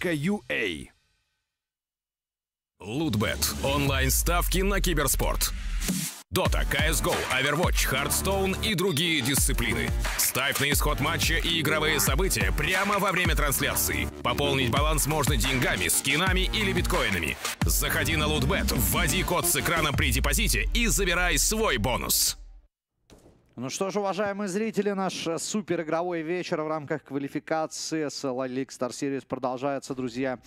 Лутбет.ua Лутбет. Онлайн-ставки на киберспорт. Дота, CSGO, Overwatch, Hearthstone и другие дисциплины. Ставь на исход матча и игровые события прямо во время трансляции. Пополнить баланс можно деньгами, скинами или биткоинами. Заходи на Лутбет, вводи код с экрана при депозите и забирай свой бонус. Ну что ж, уважаемые зрители, наш э, супер игровой вечер в рамках квалификации с League Star Series продолжается, друзья.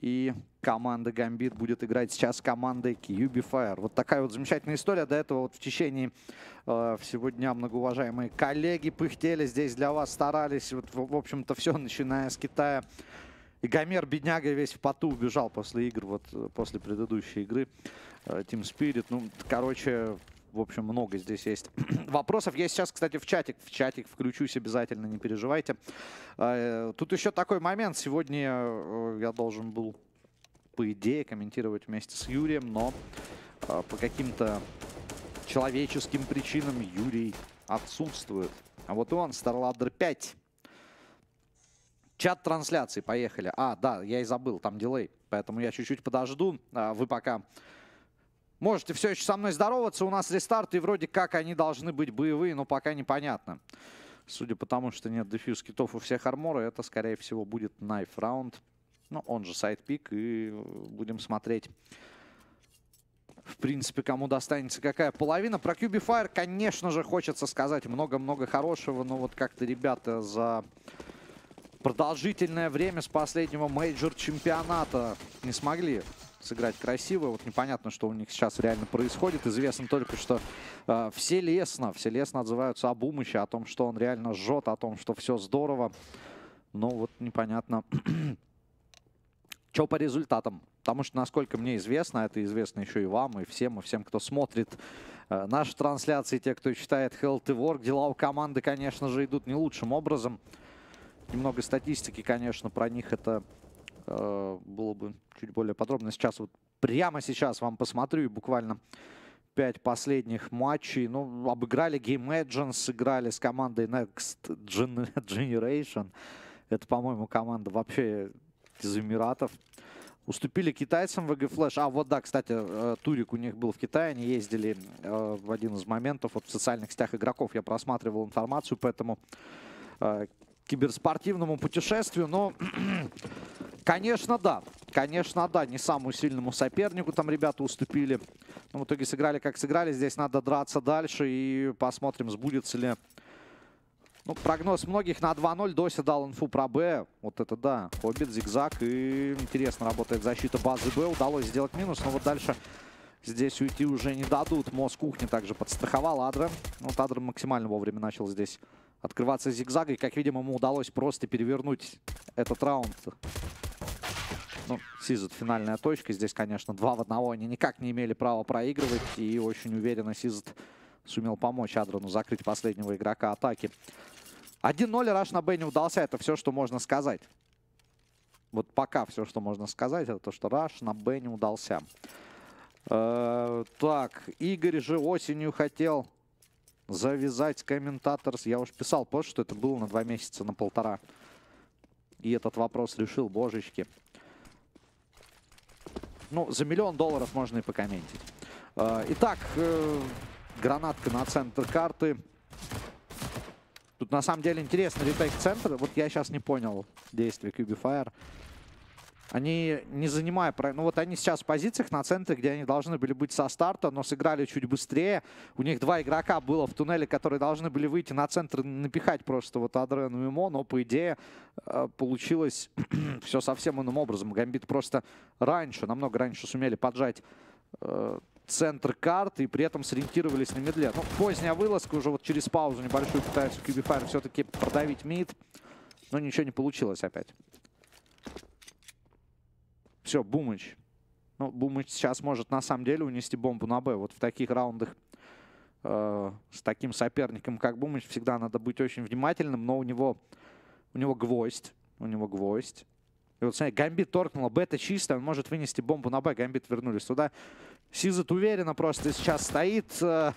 И команда Гамбит будет играть сейчас с командой QB Fire. Вот такая вот замечательная история. До этого вот в течение э, всего дня многоуважаемые коллеги пыхтели здесь для вас, старались. Вот, в, в общем-то, все, начиная с Китая. И Гомер, бедняга, весь в поту убежал после игр, вот э, после предыдущей игры. Э, Team Spirit. Ну, короче, в общем, много здесь есть вопросов. Я сейчас, кстати, в чатик, в чатик включусь обязательно, не переживайте. Э, тут еще такой момент. Сегодня э, я должен был, по идее, комментировать вместе с Юрием, но э, по каким-то человеческим причинам Юрий отсутствует. А вот он, StarLadder 5. Чат трансляции, поехали. А, да, я и забыл, там дилей, поэтому я чуть-чуть подожду. А вы пока Можете все еще со мной здороваться. У нас рестарт, и вроде как они должны быть боевые, но пока непонятно. Судя по тому, что нет defuse kit ов у всех armor а, это, скорее всего, будет knife раунд. Ну, он же side-pick, и будем смотреть, в принципе, кому достанется какая половина. Про QB Fire, конечно же, хочется сказать много-много хорошего, но вот как-то ребята за продолжительное время с последнего major чемпионата не смогли сыграть красиво. Вот непонятно, что у них сейчас реально происходит. Известно только, что э, все лестно, все лестно отзываются об Умыче, о том, что он реально жжет, о том, что все здорово. Но вот непонятно, что по результатам. Потому что, насколько мне известно, это известно еще и вам, и всем, и всем, кто смотрит э, наши трансляции, те, кто читает Health Work, дела у команды, конечно же, идут не лучшим образом. Немного статистики, конечно, про них это было бы чуть более подробно. Сейчас вот прямо сейчас вам посмотрю и буквально пять последних матчей. Ну, обыграли Game Legends, сыграли с командой Next Generation. Это, по-моему, команда вообще из Эмиратов. Уступили китайцам в ВГ Флэш. А, вот да, кстати, э, турик у них был в Китае. Они ездили э, в один из моментов. Вот в социальных сетях игроков я просматривал информацию, поэтому киберспортивному путешествию. Но Конечно, да. Конечно, да. Не самому сильному сопернику там ребята уступили. Но в итоге сыграли, как сыграли. Здесь надо драться дальше. И посмотрим, сбудется ли... Ну, прогноз многих на 2-0. Дося дал инфу про Б. Вот это да. Хоббит, зигзаг. И интересно работает защита базы Б. Удалось сделать минус. Но вот дальше здесь уйти уже не дадут. Мост кухни также подстраховал Адра. Вот Адра максимально вовремя начал здесь открываться зигзагой. Как видим, ему удалось просто перевернуть этот раунд ну, Сизет финальная точка. Здесь, конечно, два в одного. Они никак не имели права проигрывать. И очень уверенно Сизет сумел помочь Адрону закрыть последнего игрока атаки. 1-0 раш на Б не удался. Это все, что можно сказать. Вот пока все, что можно сказать, это то, что раш на Б не удался. -э так, Игорь же осенью хотел завязать комментаторс. Я уж писал пост, что это было на два месяца, на полтора. И этот вопрос решил, божечки. Ну, за миллион долларов можно и покомментить. А, итак, э, гранатка на центр карты. Тут на самом деле интересный ретейк центра. Вот я сейчас не понял действия Cubifier. Они не занимая... Ну вот они сейчас в позициях на центре, где они должны были быть со старта, но сыграли чуть быстрее. У них два игрока было в туннеле, которые должны были выйти на центр, напихать просто вот Адрену и Мо, но по идее э, получилось все совсем иным образом. Гамбит просто раньше, намного раньше сумели поджать э, центр карты и при этом сориентировались на медле. Ну, поздняя вылазка, уже вот через паузу небольшую пытаются Кьюбифайр все-таки продавить мид, но ничего не получилось опять. Все, Бумыч. Ну, Бумыч сейчас может на самом деле унести бомбу на Б. Вот в таких раундах э, с таким соперником, как Бумыч, всегда надо быть очень внимательным. Но у него, у него гвоздь. У него гвоздь. И вот, смотри, Гамбит торкнула. Б это чисто. Он может вынести бомбу на Б. Гамбит вернулись туда. Сизет уверенно просто сейчас стоит. Э.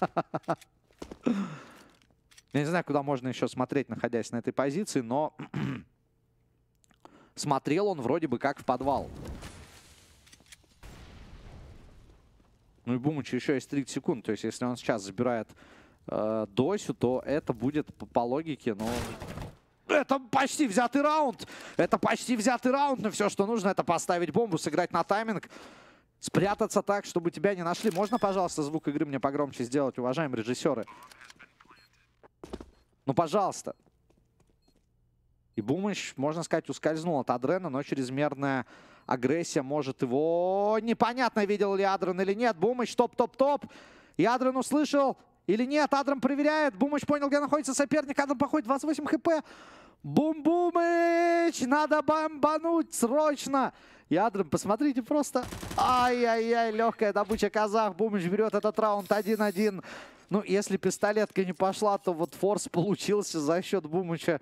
Я не знаю, куда можно еще смотреть, находясь на этой позиции, но смотрел он вроде бы как в подвал. Ну и Бумычу еще есть 30 секунд. То есть если он сейчас забирает э, Досю, то это будет по, по логике, ну... Это почти взятый раунд. Это почти взятый раунд. Но все, что нужно, это поставить бомбу, сыграть на тайминг. Спрятаться так, чтобы тебя не нашли. Можно, пожалуйста, звук игры мне погромче сделать, уважаемые режиссеры? Ну, пожалуйста. И Бумыч, можно сказать, ускользнул от Адрена, но чрезмерная агрессия может его... Непонятно, видел ли Адрен или нет. Бумыч, топ-топ-топ. И Адрен услышал или нет. Адрен проверяет. Бумыч понял, где находится соперник. Адрен походит 28 хп. Бум-бумыч! Надо бомбануть срочно! Адрен, посмотрите, просто... Ай-яй-яй, легкая добыча казах. Бумыч берет этот раунд 1-1. Ну, если пистолетка не пошла, то вот форс получился за счет Бумыча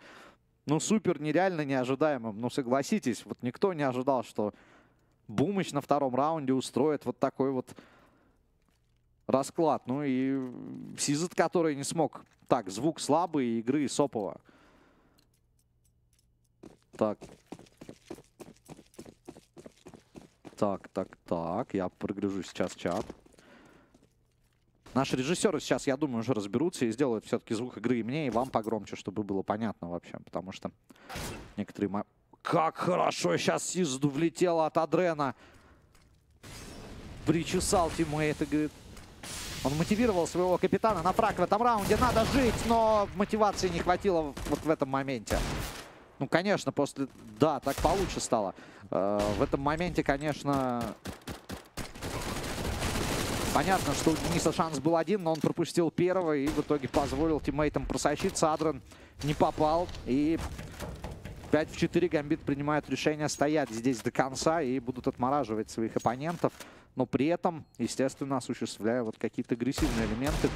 ну, супер нереально неожидаемым. Ну, согласитесь, вот никто не ожидал, что Бумыч на втором раунде устроит вот такой вот расклад. Ну и Сизет, который не смог. Так, звук слабый игры Сопова. Так. Так, так, так. Я прогружу сейчас чат. Наши режиссеры сейчас, я думаю, уже разберутся и сделают все-таки звук игры и мне, и вам погромче, чтобы было понятно вообще. Потому что некоторые... Как хорошо сейчас Сизду влетело от Адрена. Причесал тиммейта, говорит. Он мотивировал своего капитана на фраг в этом раунде. Надо жить, но мотивации не хватило вот в этом моменте. Ну, конечно, после... Да, так получше стало. Э, в этом моменте, конечно, Понятно, что у Дениса шанс был один, но он пропустил первого и в итоге позволил тиммейтам просочиться. Адрен не попал. И 5 в 4 Гамбит принимают решение стоять здесь до конца и будут отмораживать своих оппонентов. Но при этом, естественно, осуществляя вот какие-то агрессивные элементы.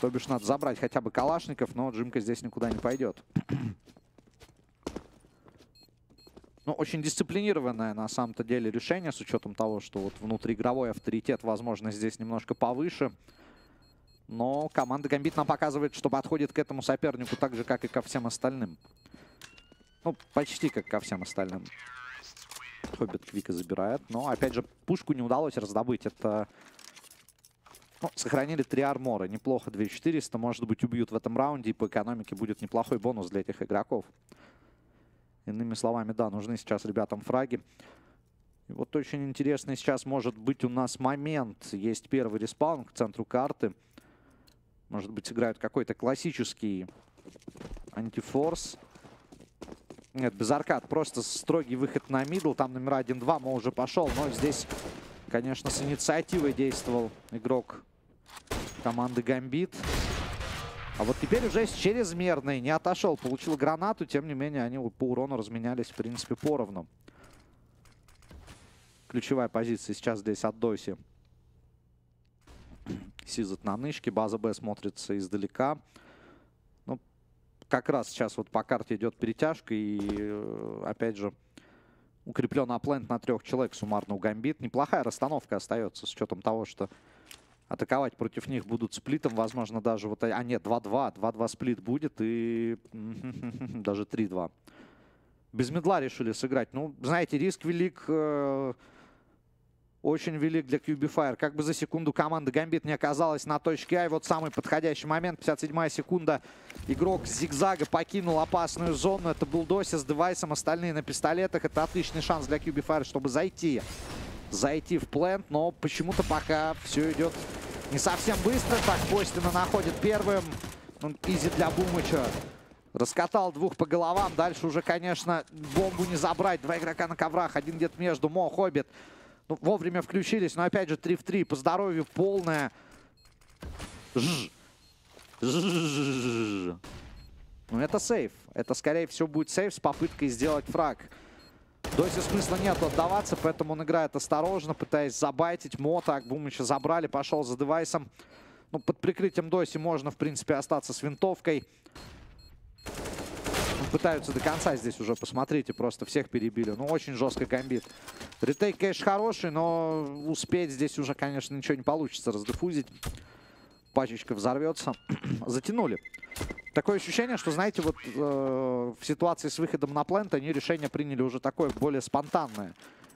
То бишь надо забрать хотя бы калашников, но Джимка здесь никуда не пойдет. Ну, очень дисциплинированное на самом-то деле решение, с учетом того, что вот внутриигровой авторитет, возможно, здесь немножко повыше. Но команда Гамбит нам показывает, что подходит к этому сопернику так же, как и ко всем остальным. Ну, почти как ко всем остальным. Хоббит Квика забирает. Но, опять же, пушку не удалось раздобыть. Это... Ну, сохранили три armor а. Неплохо 2400. Может быть, убьют в этом раунде. И по экономике будет неплохой бонус для этих игроков. Иными словами, да, нужны сейчас ребятам фраги. И вот очень интересный сейчас может быть у нас момент. Есть первый респаун к центру карты. Может быть, сыграют какой-то классический антифорс. Нет, без аркад. Просто строгий выход на мидл. Там номер 1-2, мол, уже пошел. Но здесь, конечно, с инициативой действовал игрок команды Гамбит. А вот теперь уже чрезмерный. Не отошел. Получил гранату. Тем не менее, они по урону разменялись, в принципе, поровну. Ключевая позиция сейчас здесь от Доси. Сизет на нычке. База Б смотрится издалека. Ну, как раз сейчас вот по карте идет перетяжка. И, э, опять же, укреплен аплент на трех человек суммарно у Гамбит. Неплохая расстановка остается с учетом того, что атаковать против них будут сплитом, возможно, даже вот... А, нет, 2-2. 2-2 сплит будет и даже 3-2. Без медла решили сыграть. Ну, знаете, риск велик... Э, очень велик для QB Fire. Как бы за секунду команда Гамбит не оказалась на точке А. И вот самый подходящий момент. 57-я секунда. Игрок Зигзага покинул опасную зону. Это был Доси с девайсом. Остальные на пистолетах. Это отличный шанс для QB Fire, чтобы зайти зайти в плент, но почему-то пока все идет не совсем быстро. Так, Костина находит первым. Ну, изи для Бумыча. Раскатал двух по головам. Дальше уже, конечно, бомбу не забрать. Два игрока на коврах. Один где-то между. Мо, Хоббит. Ну, вовремя включились. Но опять же 3 в 3. По здоровью полная. Жж. Жж. Ну, это сейф. Это, скорее всего, будет сейф с попыткой сделать фраг. Доси смысла нет отдаваться, поэтому он играет осторожно, пытаясь забайтить. Мо Бумыча забрали, пошел за девайсом. Ну, под прикрытием Доси можно, в принципе, остаться с винтовкой. Ну, пытаются до конца здесь уже, посмотрите, просто всех перебили. Ну, очень жестко гамбит. Ретейк, конечно, хороший, но успеть здесь уже, конечно, ничего не получится раздефузить. Пачечка взорвется. Затянули. Такое ощущение, что, знаете, вот э, в ситуации с выходом на плент они решение приняли уже такое более спонтанное.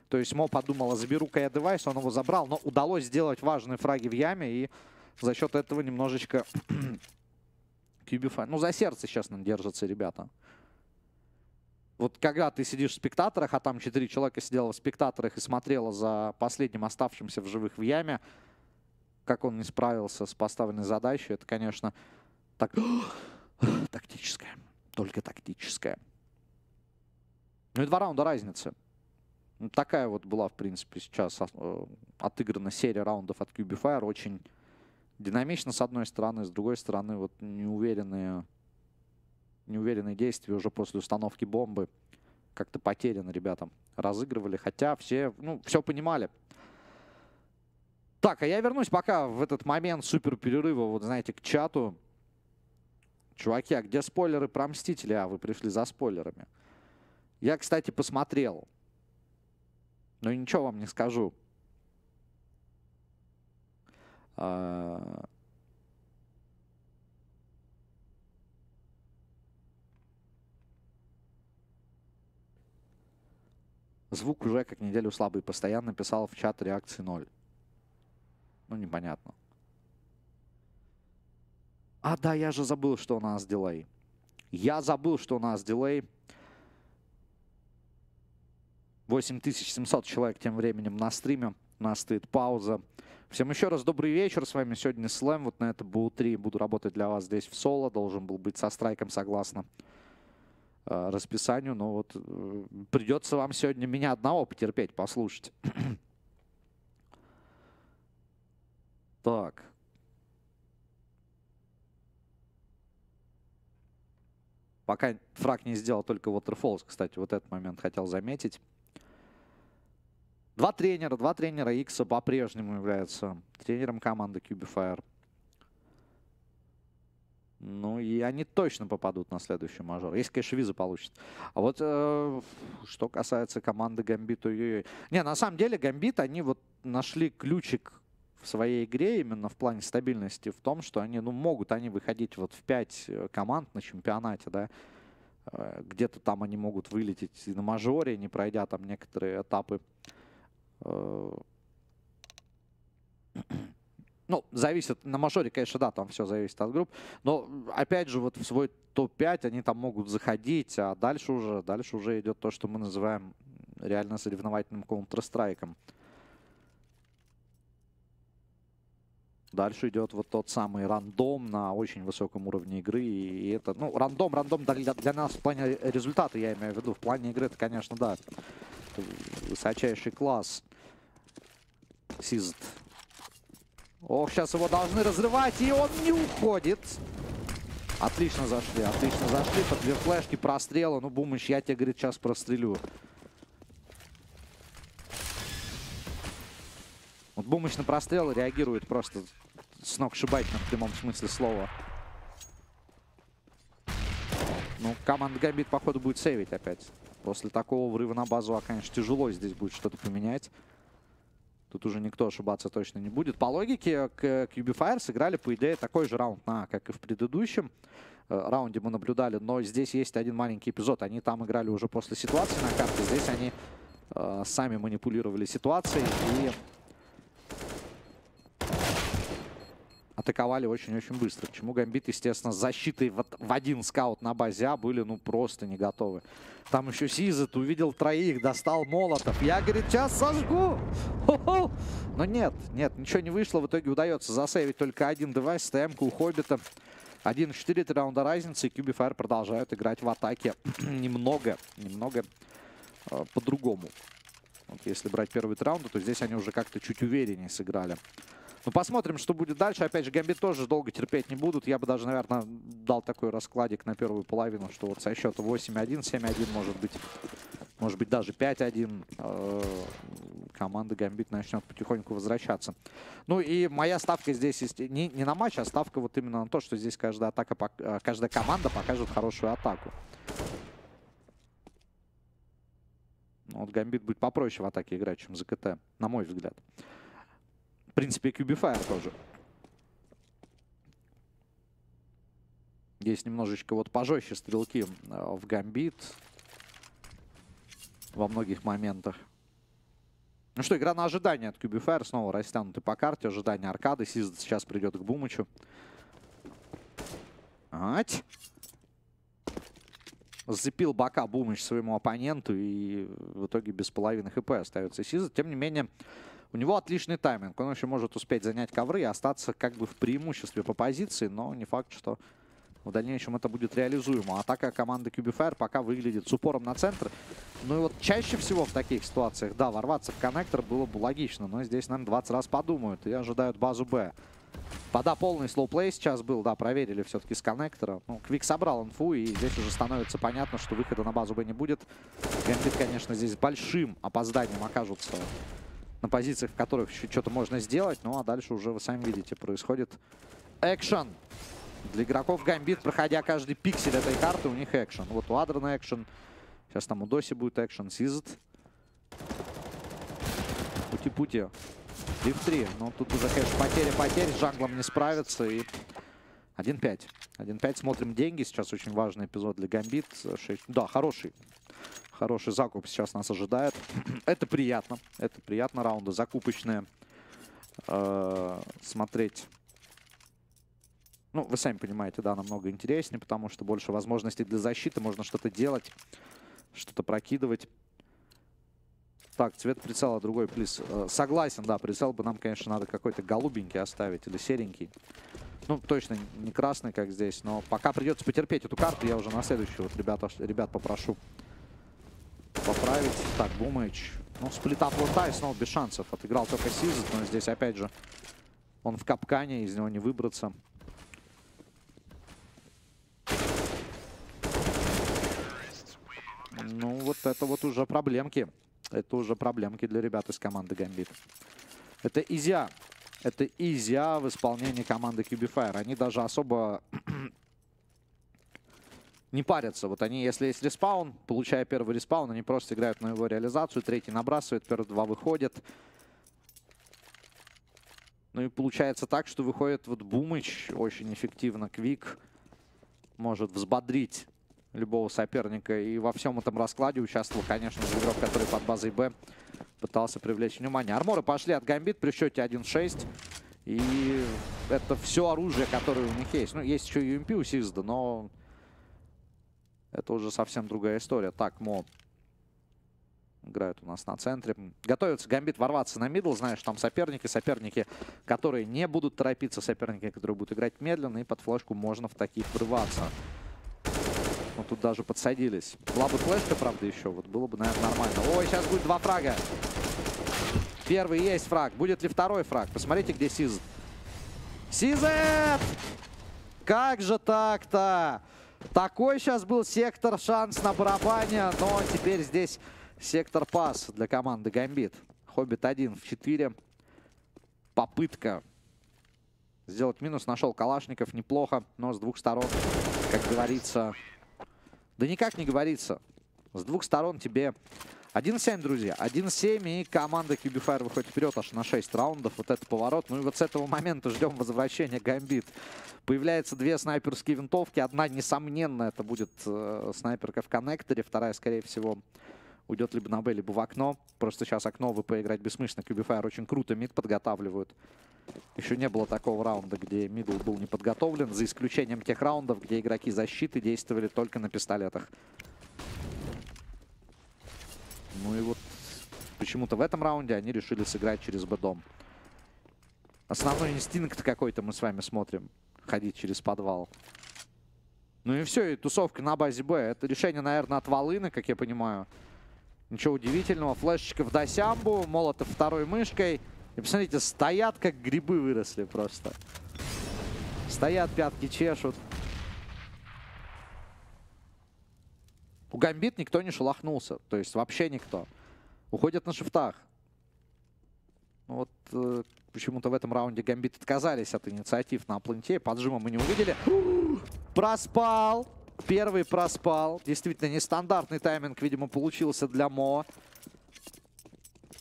То есть Мо подумала, заберу-ка я девайс, он его забрал, но удалось сделать важные фраги в яме, и за счет этого немножечко Кьюбифай. Ну, за сердце сейчас держатся ребята. Вот когда ты сидишь в спектаторах, а там четыре человека сидело в спектаторах и смотрело за последним оставшимся в живых в яме, как он не справился с поставленной задачей, это, конечно, так... тактическая. Только тактическая. Ну и два раунда разницы. Ну, такая вот была, в принципе, сейчас э, отыграна серия раундов от QB Fire. Очень динамично, с одной стороны, с другой стороны, вот неуверенные, неуверенные действия уже после установки бомбы. Как-то потеряно ребятам разыгрывали, хотя все, ну, все понимали. Так, а я вернусь пока в этот момент супер перерыва, вот знаете, к чату. Чуваки, а где спойлеры про Мстители? А, вы пришли за спойлерами. Я, кстати, посмотрел. Но ничего вам не скажу. А... Звук уже как неделю слабый. Постоянно писал в чат реакции ноль. Ну, непонятно. А, да, я же забыл, что у нас дилей. Я забыл, что у нас дилей. 8700 человек тем временем на стриме. У нас стоит пауза. Всем еще раз добрый вечер. С вами сегодня Слэм. Вот на это БУ-3 буду работать для вас здесь в соло. Должен был быть со страйком согласно э, расписанию. Но вот э, придется вам сегодня меня одного потерпеть, послушать. Так. Пока фраг не сделал только Waterfalls, кстати, вот этот момент хотел заметить. Два тренера, два тренера Икса по-прежнему являются тренером команды Cubifier. Ну, и они точно попадут на следующий мажор. Если, конечно, виза получит. А вот э, что касается команды Гамбит, ой-ой-ой. Не, на самом деле Гамбит, они вот нашли ключик в своей игре именно в плане стабильности в том, что они, ну, могут они выходить вот в пять э, команд на чемпионате, да, э, где-то там они могут вылететь и на мажоре, не пройдя там некоторые этапы. Э, ну, зависит, на мажоре, конечно, да, там все зависит от групп, но, опять же, вот в свой топ-5 они там могут заходить, а дальше уже, дальше уже идет то, что мы называем реально соревновательным Counter-Strike. Дальше идет вот тот самый рандом на очень высоком уровне игры. И это, ну, рандом, рандом для, для нас в плане результата, я имею в виду. В плане игры это, конечно, да, высочайший класс. Сизд. Ох, сейчас его должны разрывать, и он не уходит. Отлично зашли, отлично зашли. По две флешки, прострела. Ну, Бумыч, я тебе, говорит, сейчас прострелю. Вот Бумыч на прострел реагирует просто с ног шибательно в прямом смысле слова. Ну, команда Гамбит, походу, будет сейвить опять. После такого врыва на базу, а, конечно, тяжело здесь будет что-то поменять. Тут уже никто ошибаться точно не будет. По логике, к QB сыграли, по идее, такой же раунд, на, как и в предыдущем э, раунде мы наблюдали. Но здесь есть один маленький эпизод. Они там играли уже после ситуации на карте. Здесь они э, сами манипулировали ситуацией и атаковали очень-очень быстро. К чему Гамбит, естественно, с защитой в, в один скаут на базе А были ну просто не готовы. Там еще Сизет увидел троих, достал молотов. Я, говорит, сейчас сожгу. Но нет, нет, ничего не вышло. В итоге удается засейвить только один девайс. ТМ у Хоббита. 1-4, 3 раунда разницы. И Кьюбифайр продолжают играть в атаке немного, немного э, по-другому. Вот если брать первый раунд, то здесь они уже как-то чуть увереннее сыграли. Ну, посмотрим, что будет дальше. Опять же, Гамбит тоже долго терпеть не будут. Я бы даже, наверное, дал такой раскладик на первую половину, что вот со счета 8-1, 7-1, может быть, может быть, даже 5-1 э, команда Гамбит начнет потихоньку возвращаться. Ну и моя ставка здесь есть не, не на матч, а ставка вот именно на то, что здесь каждая, атака, э, каждая команда покажет хорошую атаку. Ну, вот Гамбит будет попроще в атаке играть, чем ЗКТ, на мой взгляд принципе, Cubifier тоже. Есть немножечко вот пожестче стрелки э, в гамбит во многих моментах. Ну что, игра на ожидание от Кубифайр. Снова растянуты по карте. Ожидание аркады. Сизд сейчас придет к Бумычу. Ать. Зацепил бока Бумыч своему оппоненту. И в итоге без половины хп остается Сизд. Тем не менее, у него отличный тайминг. Он еще может успеть занять ковры и остаться как бы в преимуществе по позиции. Но не факт, что в дальнейшем это будет реализуемо. Атака команды Cubifier пока выглядит с упором на центр. Ну и вот чаще всего в таких ситуациях, да, ворваться в коннектор было бы логично. Но здесь, наверное, 20 раз подумают и ожидают базу Б. Пода полный слоуплей сейчас был, да, проверили все-таки с коннектора. Ну, Квик собрал инфу, и здесь уже становится понятно, что выхода на базу Б не будет. Гамбит, конечно, здесь большим опозданием окажутся на позициях, в которых еще что-то можно сделать. Ну, а дальше уже, вы сами видите, происходит экшен. Для игроков Гамбит, проходя каждый пиксель этой карты, у них экшен. Вот у Адрана экшен. Сейчас там у Доси будет экшен. Сизет. Пути-пути. 3 в 3. Но тут уже, конечно, потери-потери. С джанглом не справится. И 1-5. 1-5. Смотрим деньги. Сейчас очень важный эпизод для Гамбит. 6... Да, хороший. Хороший закуп сейчас нас ожидает. Это приятно. Это приятно. Раунды закупочные. Э смотреть ну, вы сами понимаете, да, намного интереснее, потому что больше возможностей для защиты, можно что-то делать, что-то прокидывать. Так, цвет прицела другой, плиз. Э, согласен, да, прицел бы нам, конечно, надо какой-то голубенький оставить или серенький. Ну, точно не красный, как здесь, но пока придется потерпеть эту карту, я уже на следующую вот ребята, ребят попрошу поправить. Так, Бумыч. Ну, сплитап лута и снова без шансов. Отыграл только Сизет, но здесь, опять же, он в капкане, из него не выбраться. Ну, вот это вот уже проблемки. Это уже проблемки для ребят из команды Гамбит. Это изя. Это изя в исполнении команды Cubifier. Они даже особо не парятся. Вот они, если есть респаун, получая первый респаун, они просто играют на его реализацию. Третий набрасывает, первые два выходят. Ну и получается так, что выходит вот Бумыч очень эффективно. Квик может взбодрить любого соперника. И во всем этом раскладе участвовал, конечно игрок, который под базой Б пытался привлечь внимание. Armor ы пошли от Гамбит при счете 1-6. И это все оружие, которое у них есть. Ну, есть еще и UMP у Сизда, но это уже совсем другая история. Так, Мо играют у нас на центре. Готовится Гамбит ворваться на мидл, знаешь, там соперники, соперники, которые не будут торопиться, соперники, которые будут играть медленно, и под флешку можно в таких врываться. Ну, тут даже подсадились. Была бы флешка, правда, еще. Вот было бы, наверное, нормально. Ой, сейчас будет два фрага. Первый есть фраг. Будет ли второй фраг? Посмотрите, где Сиз. Сизет! Как же так-то? Такой сейчас был сектор, шанс на барабане. Но теперь здесь сектор пас для команды Гамбит. Хоббит 1 в 4. Попытка сделать минус. Нашел Калашников неплохо, но с двух сторон, как говорится, да никак не говорится. С двух сторон тебе 1-7, друзья. 1-7, и команда Cubifier выходит вперед аж на 6 раундов. Вот это поворот. Ну и вот с этого момента ждем возвращения Гамбит. Появляются две снайперские винтовки. Одна, несомненно, это будет э, снайперка в коннекторе. Вторая, скорее всего, уйдет либо на Б, либо в окно. Просто сейчас окно вы поиграть бессмысленно. Cubifier очень круто мид подготавливают. Еще не было такого раунда, где мидл был не подготовлен, за исключением тех раундов, где игроки защиты действовали только на пистолетах. Ну и вот почему-то в этом раунде они решили сыграть через Б-дом. Основной инстинкт какой-то мы с вами смотрим. Ходить через подвал. Ну и все, и тусовка на базе Б. Это решение, наверное, от Волыны, как я понимаю. Ничего удивительного. Флешечка в Досямбу, Молотов второй мышкой. И посмотрите, стоят, как грибы выросли просто. Стоят, пятки чешут. У Гамбит никто не шелохнулся. То есть вообще никто. Уходят на шифтах. Ну вот э, почему-то в этом раунде Гамбит отказались от инициатив на планете. Поджима мы не увидели. Проспал. Первый проспал. Действительно, нестандартный тайминг, видимо, получился для Мо.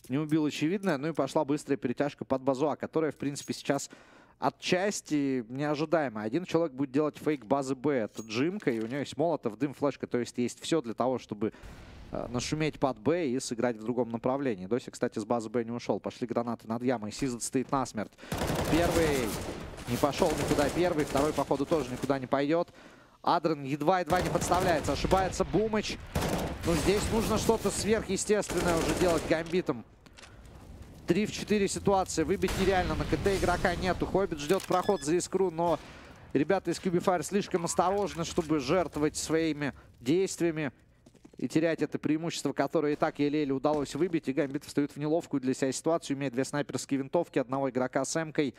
Не убил очевидное, ну и пошла быстрая перетяжка под Базуа, которая, в принципе, сейчас отчасти неожидаемо. Один человек будет делать фейк базы Б, это Джимка, и у него есть молотов, дым, флешка, то есть есть все для того, чтобы э, нашуметь под Б и сыграть в другом направлении. Доси, кстати, с базы Б не ушел. Пошли гранаты над ямой. Сизет стоит насмерть. Первый не пошел никуда первый, второй, походу, тоже никуда не пойдет. Адрен едва-едва не подставляется. Ошибается Бумыч. Но здесь нужно что-то сверхъестественное уже делать гамбитом. 3 в 4 ситуации. Выбить нереально. На КТ игрока нету. Хоббит ждет проход за искру, но ребята из Cubifire слишком осторожны, чтобы жертвовать своими действиями и терять это преимущество, которое и так еле-еле удалось выбить. И Гамбит встает в неловкую для себя ситуацию. Имеет две снайперские винтовки, одного игрока с эмкой.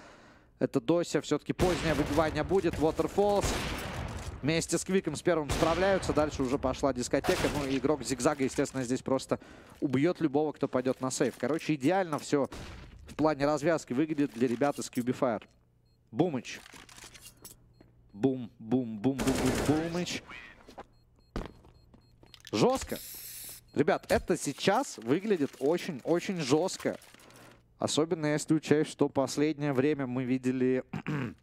Это Дося. Все-таки позднее выбивание будет. Waterfalls. Вместе с Квиком с первым справляются. Дальше уже пошла дискотека. Ну игрок Зигзага, естественно, здесь просто убьет любого, кто пойдет на сейф. Короче, идеально все в плане развязки выглядит для ребят из Cubifire. Бумыч. Бум, бум, бум, бум, бум, бумыч. Жестко. Ребят, это сейчас выглядит очень-очень жестко. Особенно если учесть, что последнее время мы видели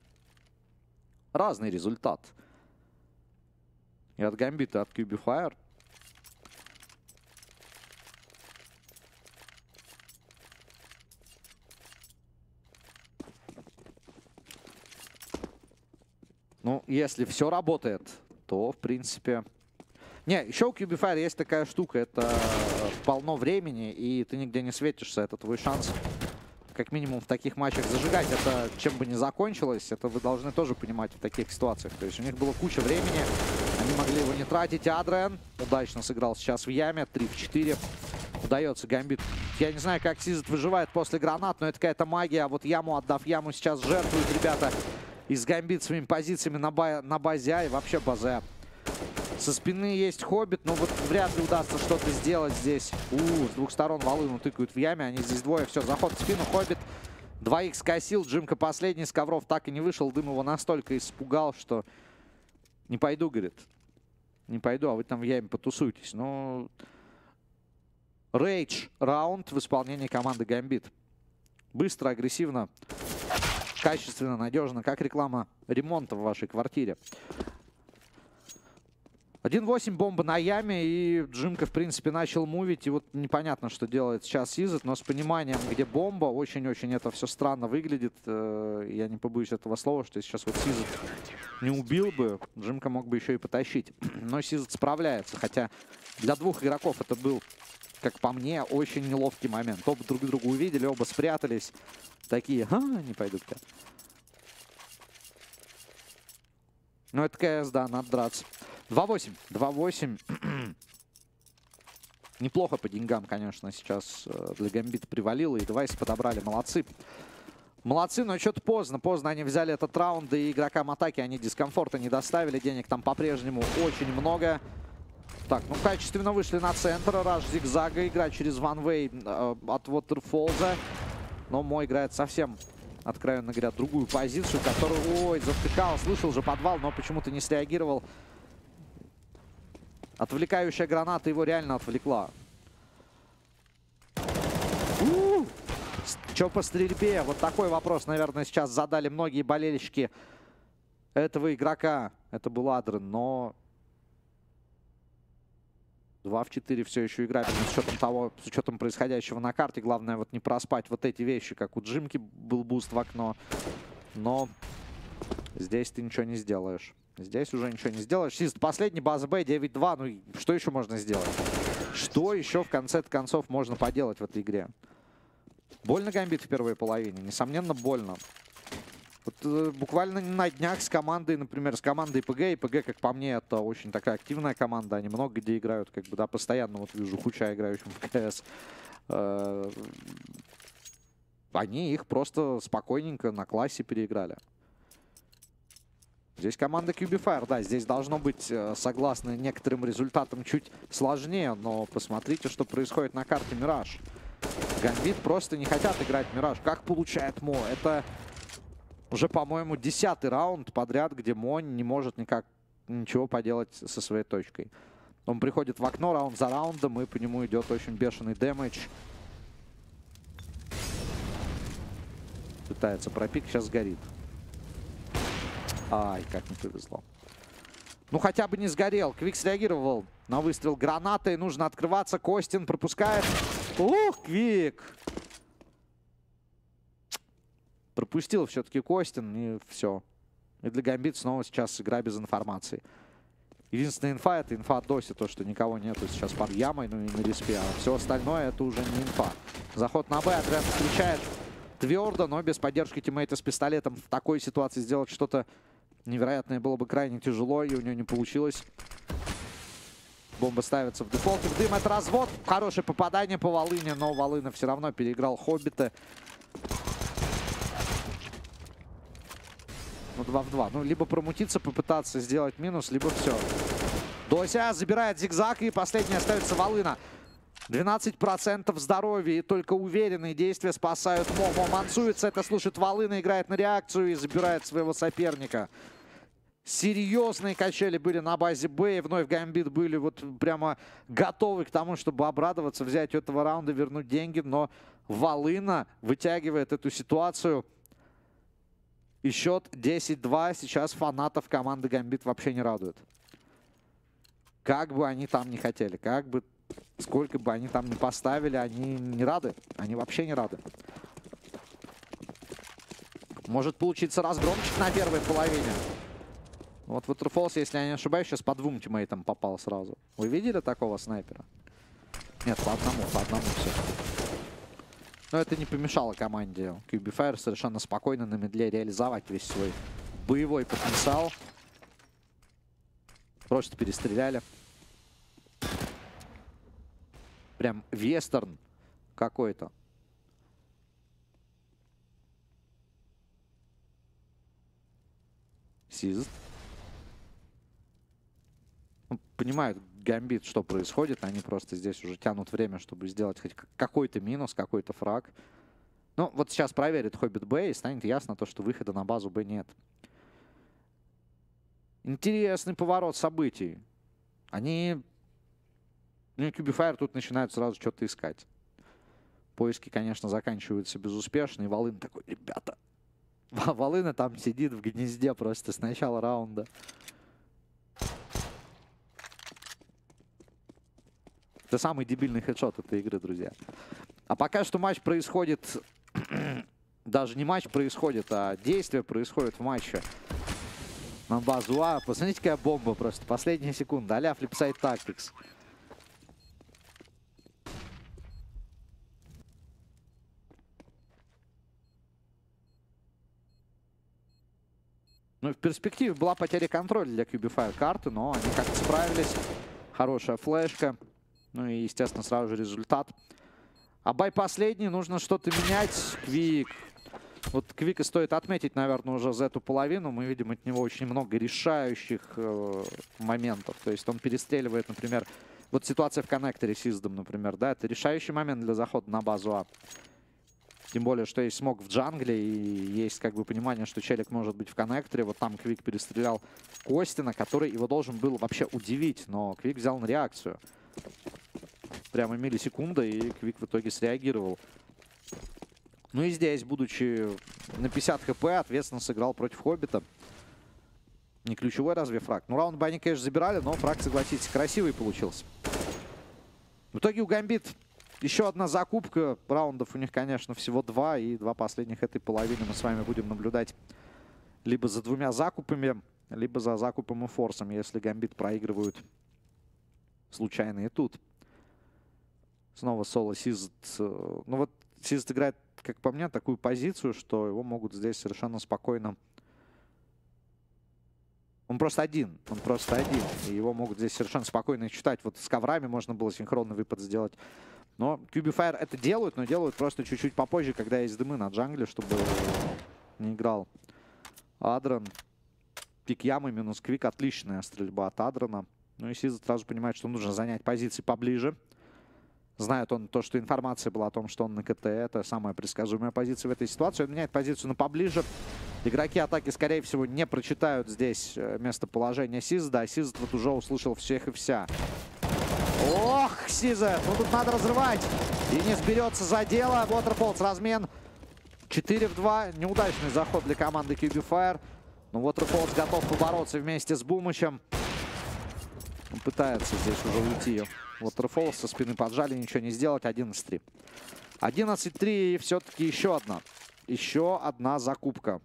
разный результат. И от Гамбита, от Cubifire. Ну, если все работает, то, в принципе... Не, еще у Cubifire есть такая штука. Это полно времени, и ты нигде не светишься. Это твой шанс как минимум в таких матчах зажигать. Это чем бы ни закончилось, это вы должны тоже понимать в таких ситуациях. То есть у них было куча времени, они могли его не тратить. Адриан удачно сыграл сейчас в яме, 3 в 4. Удается гамбит. Я не знаю, как Сизет выживает после гранат, но это какая-то магия. А вот яму, отдав яму, сейчас жертвуют ребята из гамбит своими позициями на, ба на базе А и вообще базе со спины есть Хоббит, но вот вряд ли удастся что-то сделать здесь. У, с двух сторон волыну тыкают в яме, они здесь двое. Все, заход в спину, Хоббит. Двоих скосил, Джимка последний с ковров так и не вышел. Дым его настолько испугал, что не пойду, говорит. Не пойду, а вы там в яме потусуйтесь. Ну, рейдж раунд в исполнении команды Гамбит. Быстро, агрессивно, качественно, надежно, как реклама ремонта в вашей квартире. 1-8 бомба на яме, и Джимка, в принципе, начал мувить. И вот непонятно, что делает сейчас Сизет, но с пониманием, где бомба, очень-очень это все странно выглядит. Э, я не побоюсь этого слова, что сейчас вот Сизет не убил бы, Джимка мог бы еще и потащить. Но Сизет справляется, хотя для двух игроков это был, как по мне, очень неловкий момент. Оба друг друга увидели, оба спрятались. Такие, а, не пойдут-ка. Ну, это КС, да, надо драться. 2-8. 2-8. Неплохо по деньгам, конечно, сейчас э, для Гамбит привалило. И девайсы подобрали. Молодцы. Молодцы, но что-то поздно. Поздно они взяли этот раунд, и игрокам атаки они дискомфорта не доставили. Денег там по-прежнему очень много. Так, ну качественно вышли на центр. Раш зигзага. Играть через ванвей э, от Waterfallza. Но мой играет совсем, откровенно говоря, другую позицию, которую... Ой, завтыкал. Слышал же подвал, но почему-то не среагировал. Отвлекающая граната его реально отвлекла. Что по стрельбе? Вот такой вопрос, наверное, сейчас задали многие болельщики этого игрока. Это был Адрен, но 2 в 4 все еще играть с учетом того, с учетом происходящего на карте. Главное вот не проспать вот эти вещи, как у Джимки был буст в окно. Но здесь ты ничего не сделаешь. Здесь уже ничего не сделаешь. Сист последний, база Б, 9-2. Ну, что еще можно сделать? Что еще в конце концов можно поделать в этой игре? Больно гамбит в первой половине. Несомненно, больно. Вот, э, буквально на днях с командой, например, с командой ПГ. И ПГ, как по мне, это очень такая активная команда. Они много где играют, как бы, да, постоянно вот вижу Хуча играющим в КС. Э, они их просто спокойненько на классе переиграли. Здесь команда Cubifire, да, здесь должно быть, э, согласно некоторым результатам, чуть сложнее, но посмотрите, что происходит на карте Мираж. Гамбит просто не хотят играть Мираж. Как получает Мо? Это уже, по-моему, десятый раунд подряд, где Мо не может никак ничего поделать со своей точкой. Он приходит в окно раунд за раундом, и по нему идет очень бешеный дэмэдж. Пытается пропик, сейчас сгорит. Ай, как не повезло. Ну, хотя бы не сгорел. Квик среагировал на выстрел гранатой. Нужно открываться. Костин пропускает. Ух, Квик! Пропустил все-таки Костин, и все. И для Гамбит снова сейчас игра без информации. Единственная инфа — это инфа от Доси, то, что никого нету сейчас под ямой, ну и на респе. А все остальное — это уже не инфа. Заход на Б, Адриан встречает твердо, но без поддержки тиммейта с пистолетом в такой ситуации сделать что-то невероятное было бы крайне тяжело, и у него не получилось. Бомба ставится в дефолт. В дым это развод. Хорошее попадание по Волыне, но Волына все равно переиграл Хоббита. Ну, 2 в 2. Ну, либо промутиться, попытаться сделать минус, либо все. Дося забирает зигзаг, и последний остается Волына. 12% здоровья, и только уверенные действия спасают Момо. Мансуется, это слушает Волына, играет на реакцию и забирает своего соперника. Серьезные качели были на базе Б, и вновь Гамбит были вот прямо готовы к тому, чтобы обрадоваться, взять этого раунда, вернуть деньги, но Волына вытягивает эту ситуацию и счет 10-2. Сейчас фанатов команды Гамбит вообще не радует. Как бы они там не хотели, как бы, сколько бы они там не поставили, они не рады. Они вообще не рады. Может получиться разгромчик на первой половине. Вот Waterfalls, если я не ошибаюсь, сейчас по двум тиммейтам попал сразу. Вы видели такого снайпера? Нет, по одному, по одному все. Но это не помешало команде QB Fire совершенно спокойно на медле реализовать весь свой боевой потенциал. Просто перестреляли. Прям вестерн какой-то. Сиз. Понимают, гамбит, что происходит. Они просто здесь уже тянут время, чтобы сделать хоть какой-то минус, какой-то фраг. Ну, вот сейчас проверит Хоббит Б, и станет ясно то, что выхода на базу Б нет. Интересный поворот событий. Они... Ну, Кубифайр тут начинают сразу что-то искать. Поиски, конечно, заканчиваются безуспешно. И Волын такой, ребята, Волына там сидит в гнезде просто с начала раунда. Это самый дебильный хедшот этой игры, друзья. А пока что матч происходит... даже не матч происходит, а действие происходит в матче. На базу А. Посмотрите, какая бомба просто. Последняя секунда. А-ля Flipside Tactics. Ну, в перспективе была потеря контроля для QB5 карты, но они как-то справились. Хорошая флешка. Ну и, естественно, сразу же результат. Абай последний, нужно что-то менять. Квик. Вот Квика стоит отметить, наверное, уже за эту половину. Мы видим от него очень много решающих э, моментов. То есть он перестреливает, например, вот ситуация в коннекторе с Издом, например, да, это решающий момент для захода на базу А. Тем более, что есть смог в джангле, и есть как бы понимание, что челик может быть в коннекторе. Вот там Квик перестрелял Костина, который его должен был вообще удивить, но Квик взял на реакцию прямо миллисекунда, и Квик в итоге среагировал. Ну и здесь, будучи на 50 хп, ответственно сыграл против Хоббита. Не ключевой разве фраг? Ну, раунд бы они, конечно, забирали, но фраг, согласитесь, красивый получился. В итоге у Гамбит еще одна закупка. Раундов у них, конечно, всего два. И два последних этой половины мы с вами будем наблюдать либо за двумя закупами, либо за закупом и форсом, если Гамбит проигрывают случайно и тут. Снова соло Сизд. Э, ну вот Сизд играет, как по мне, такую позицию, что его могут здесь совершенно спокойно... Он просто один, он просто один. И его могут здесь совершенно спокойно читать. Вот с коврами можно было синхронный выпад сделать. Но Cubifier это делают, но делают просто чуть-чуть попозже, когда есть дымы на джангле, чтобы не играл Адрон. Пик ямы минус квик. Отличная стрельба от Адрона. Ну и Сиза сразу понимает, что нужно занять позиции поближе. Знает он то, что информация была о том, что он на КТ. Это самая предсказуемая позиция в этой ситуации. Он меняет позицию на поближе. Игроки атаки, скорее всего, не прочитают здесь э, местоположение Сизда. А Сизд вот уже услышал всех и вся. Ох, Сиза, ну тут надо разрывать. И не сберется за дело. Waterfalls размен. 4 в 2. Неудачный заход для команды QB Fire. Ну вот Руфолс готов побороться вместе с Бумычем. Он пытается здесь уже уйти. Руфолс со спины поджали, ничего не сделать. 11-3. 11-3 и все-таки еще одна. Еще одна закупка.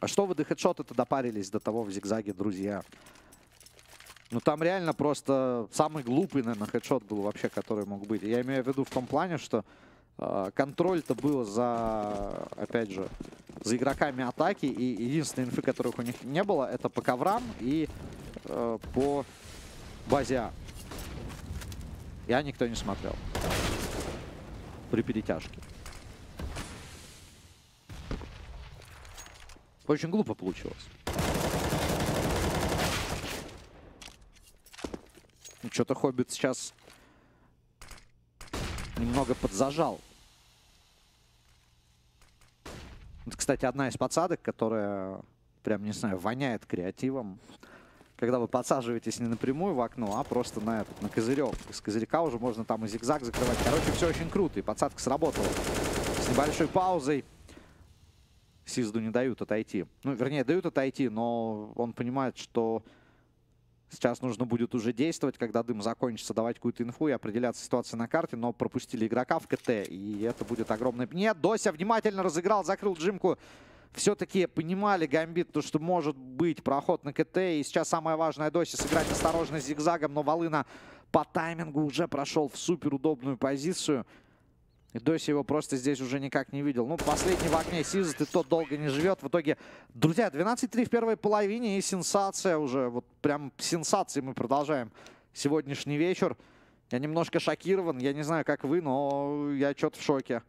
А что вы до хедшота-то допарились до того в зигзаге, друзья? Ну, там реально просто самый глупый, наверное, хедшот был вообще, который мог быть. Я имею в виду в том плане, что контроль-то был за, опять же, за игроками атаки. И единственные инфы, которых у них не было, это по коврам и э, по базе А. Я никто не смотрел при перетяжке. Очень глупо получилось. Ну, Что-то Хоббит сейчас немного подзажал. Это, кстати, одна из подсадок, которая, прям, не знаю, воняет креативом. Когда вы подсаживаетесь не напрямую в окно, а просто на этот, на козырек. Из козырька уже можно там и зигзаг закрывать. Короче, все очень круто. И подсадка сработала. С небольшой паузой. Сизду не дают отойти. Ну, вернее, дают отойти, но он понимает, что сейчас нужно будет уже действовать, когда дым закончится, давать какую-то инфу и определяться ситуация на карте, но пропустили игрока в КТ, и это будет огромный... Нет, Дося внимательно разыграл, закрыл джимку. Все-таки понимали Гамбит, то, что может быть проход на КТ, и сейчас самое важное Дося сыграть осторожно зигзагом, но Волына по таймингу уже прошел в супер удобную позицию. И Доси его просто здесь уже никак не видел. Ну, последний в окне Сизет, и тот долго не живет. В итоге, друзья, 12-3 в первой половине и сенсация уже. Вот прям сенсации мы продолжаем сегодняшний вечер. Я немножко шокирован. Я не знаю, как вы, но я что-то в шоке.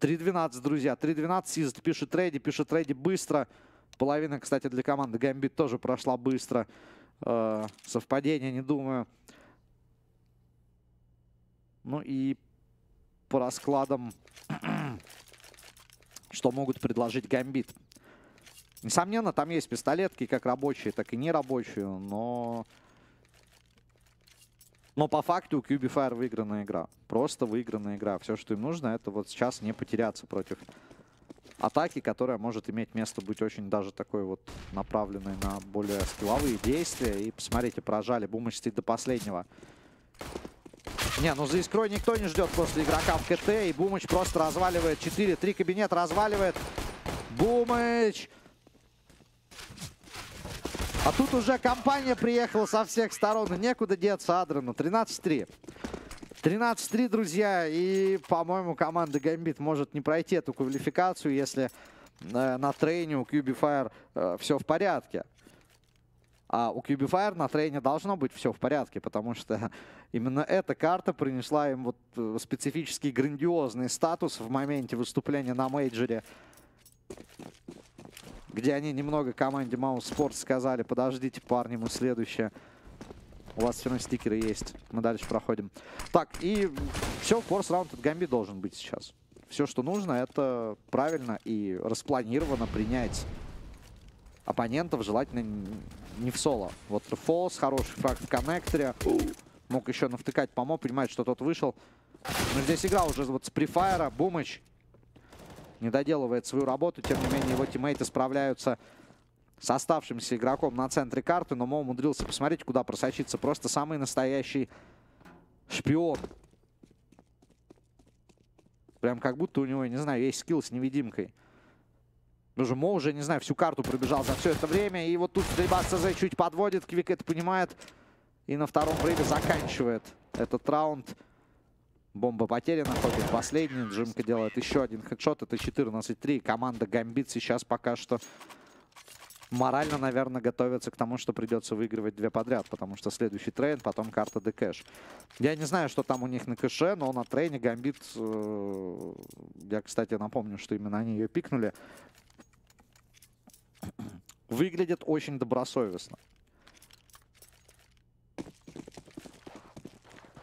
3-12, друзья. 3-12. Сизет пишет рейди, пишет рейди быстро. Половина, кстати, для команды Гамбит тоже прошла быстро. Э, совпадение, не думаю. Ну и по раскладам, что могут предложить Гамбит. Несомненно, там есть пистолетки, как рабочие, так и нерабочие, но... Но по факту у QB выигранная игра. Просто выигранная игра. Все, что им нужно, это вот сейчас не потеряться против атаки, которая может иметь место быть очень даже такой вот направленной на более скилловые действия. И посмотрите, прожали Бумыч до последнего. Не, ну за искрой никто не ждет после игрока в КТ. И Бумыч просто разваливает 4-3 кабинет, разваливает. Бумыч! А тут уже компания приехала со всех сторон. Некуда деться Адрену. 13-3. 13-3, друзья. И, по-моему, команда Гамбит может не пройти эту квалификацию, если э, на трейне у QB Fire э, все в порядке. А у Fire на трейне должно быть все в порядке, потому что именно эта карта принесла им вот э, специфический грандиозный статус в моменте выступления на мейджоре, где они немного команде Mouse Sports сказали, подождите, парни, мы следующее. У вас все равно стикеры есть. Мы дальше проходим. Так, и все, форс раунд от Гамби должен быть сейчас. Все, что нужно, это правильно и распланированно принять оппонентов, желательно не в соло. Вот Фолс, хороший фраг в коннекторе. Мог еще навтыкать помо, понимает, что тот вышел. Но здесь игра уже вот с префайра. Бумыч не доделывает свою работу. Тем не менее, его тиммейты справляются с оставшимся игроком на центре карты. Но Мо умудрился, посмотреть, куда просочиться. Просто самый настоящий шпион. Прям как будто у него, не знаю, есть скилл с невидимкой. Уже Мо уже, не знаю, всю карту пробежал за все это время. И вот тут стрельба CZ чуть подводит. Квик это понимает. И на втором брейве заканчивает этот раунд. Бомба потеряна. Ходит последний. Джимка делает еще один хедшот. Это 14-3. Команда Гамбит сейчас пока что морально, наверное, готовится к тому, что придется выигрывать две подряд, потому что следующий Train, потом карта de_cache. Я не знаю, что там у них на кэше, но на Train е Гамбит, э, я, кстати, напомню, что именно они ее пикнули, выглядит очень добросовестно.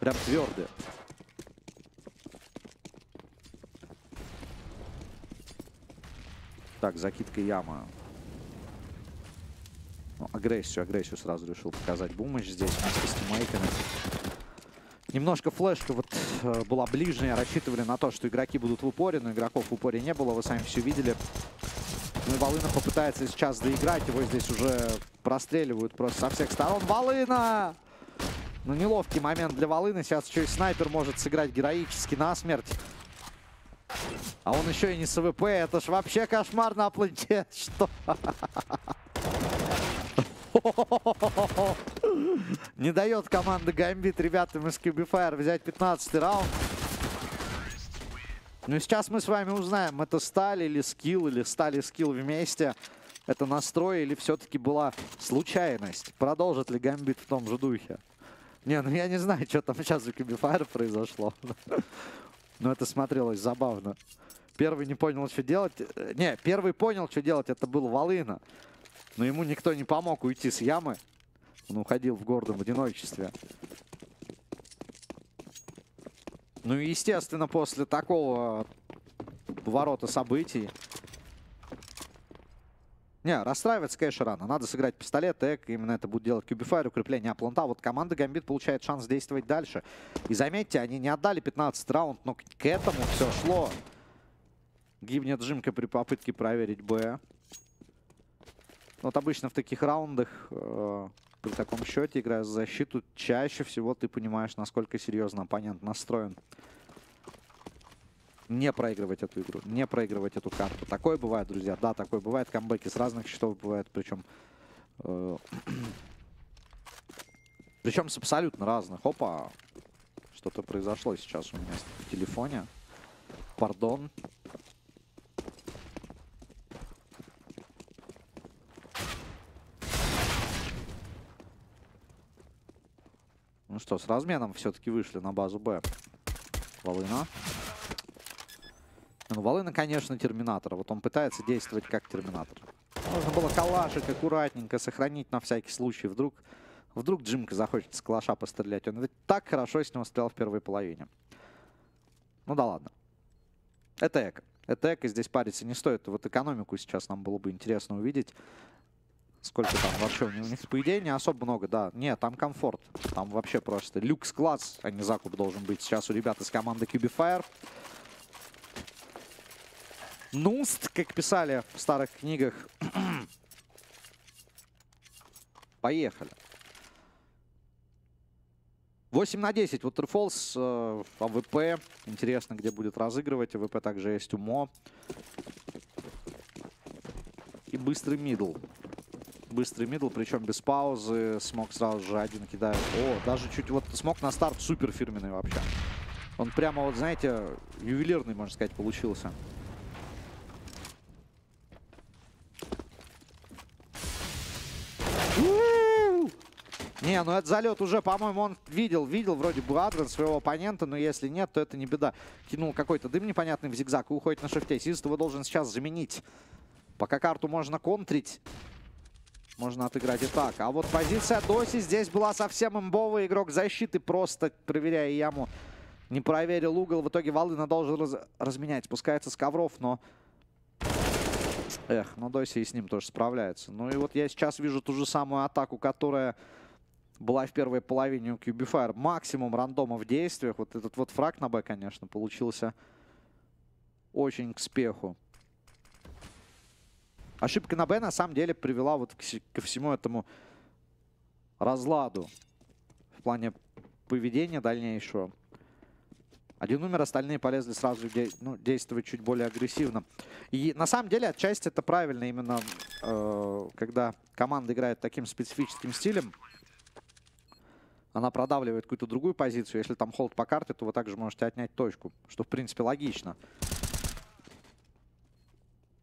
Прям твердые. Так, закидка яма. Ну, агрессию, агрессию сразу решил показать Бумыч здесь вместе с тиммейтами. Немножко флешка вот э, была ближняя, рассчитывали на то, что игроки будут в упоре, но игроков в упоре не было, вы сами все видели. Ну и Волына попытается сейчас доиграть, его здесь уже простреливают просто со всех сторон. Волына! Ну неловкий момент для Волыны, сейчас еще и снайпер может сыграть героически на смерть. А он еще и не с AWP, это ж вообще кошмар на планете, что? Не дает команда Гамбит ребятам из Кубифайр взять 15 раунд. Ну сейчас мы с вами узнаем, это стали или скилл, или стали скилл вместе. Это настрой или все-таки была случайность? Продолжит ли Гамбит в том же духе? Не, ну я не знаю, что там сейчас у Кубифайр произошло. Но это смотрелось забавно. Первый не понял, что делать. Не, первый понял, что делать, это был Волына. Но ему никто не помог уйти с ямы. Он уходил в гордом одиночестве. Ну и, естественно, после такого поворота событий... Не, расстраивается, конечно, рано. Надо сыграть пистолет, эк, именно это будет делать Кубифайр, укрепление Апланта. Вот команда Гамбит получает шанс действовать дальше. И заметьте, они не отдали 15 раунд, но к этому все шло. Гибнет Джимка при попытке проверить Б. Вот обычно в таких раундах, э, при таком счете, играя за защиту, чаще всего ты понимаешь, насколько серьезно оппонент настроен. Не проигрывать эту игру, не проигрывать эту карту. Такое бывает, друзья. Да, такое бывает. Камбэки с разных счетов бывают, причем... Э, причем с абсолютно разных. Опа! Что-то произошло сейчас у меня в телефоне. Пардон. Ну что, с разменом все-таки вышли на базу Б. Волына. Ну, Волына, конечно, терминатор. Вот он пытается действовать как терминатор. Нужно было калашик аккуратненько сохранить на всякий случай. Вдруг, вдруг Джимка захочет с калаша пострелять. Он ведь так хорошо с него стрелял в первой половине. Ну да ладно. Это эко. Это эко, здесь париться не стоит. Вот экономику сейчас нам было бы интересно увидеть. Сколько там вообще у них, по идее, не особо много, да. Нет, там комфорт. Там вообще просто люкс-класс, а не закуп должен быть сейчас у ребят из команды Cubifier. Нуст, как писали в старых книгах. Поехали. 8 на 10. Waterfalls, э, АВП. Интересно, где будет разыгрывать. АВП также есть УМП. И быстрый middle быстрый middle, причем без паузы. Smoke сразу же AdreN кидает. О, даже чуть вот smoke на старт супер фирменный вообще. Он прямо вот, знаете, ювелирный, можно сказать, получился. Не, ну этот залет уже, по-моему, он видел, видел вроде бы Адрен своего оппонента, но если нет, то это не беда. Кинул какой-то дым непонятный в зигзаг и уходит на шифте. Сист его должен сейчас заменить. Пока карту можно контрить. Можно отыграть и так. А вот позиция Доси здесь была совсем имбовая. Игрок защиты просто, проверяя яму, не проверил угол. В итоге Волына должен раз разменять. Спускается с ковров, но... Эх, но Доси и с ним тоже справляется. Ну и вот я сейчас вижу ту же самую атаку, которая была в первой половине у Cubifire. Максимум рандома в действиях. Вот этот вот фраг на Б, конечно, получился очень к спеху. Ошибка на Б на самом деле привела вот ко всему этому разладу в плане поведения дальнейшего. Один умер, остальные полезли сразу де ну, действовать чуть более агрессивно. И на самом деле отчасти это правильно именно, э, когда команда играет таким специфическим стилем. Она продавливает какую-то другую позицию. Если там холд по карте, то вы также можете отнять точку, что в принципе логично.